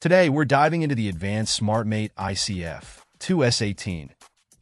Today, we're diving into the Advance SmartMate ICF 2S18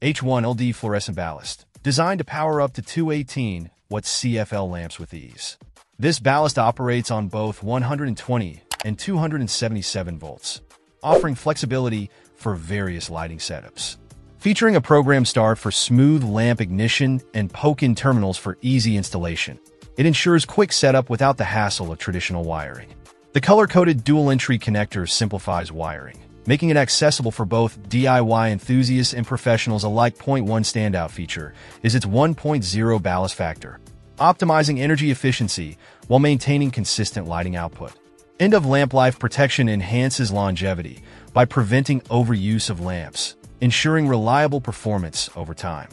H1 LD fluorescent ballast, designed to power up to 218 watt CFL lamps with ease. This ballast operates on both 120 and 277 volts, offering flexibility for various lighting setups. Featuring a program start for smooth lamp ignition and poke-in terminals for easy installation, it ensures quick setup without the hassle of traditional wiring. The color-coded dual-entry connector simplifies wiring, making it accessible for both DIY enthusiasts and professionals alike. Point one standout feature is its 1.0 ballast factor, optimizing energy efficiency while maintaining consistent lighting output. End of lamp life protection enhances longevity by preventing overuse of lamps, ensuring reliable performance over time.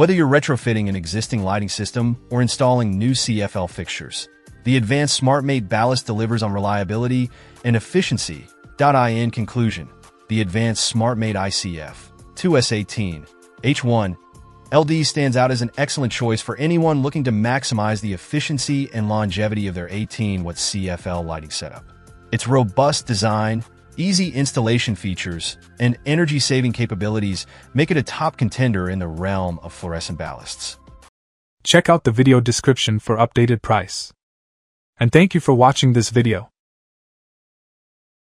Whether you're retrofitting an existing lighting system or installing new CFL fixtures, the Advance SmartMate ballast delivers on reliability and efficiency. In conclusion, the Advance SmartMate ICF 2S18 H1 LD stands out as an excellent choice for anyone looking to maximize the efficiency and longevity of their 18 watt CFL lighting setup. Its robust design, easy installation features, and energy-saving capabilities make it a top contender in the realm of fluorescent ballasts. Check out the video description for updated price. And thank you for watching this video.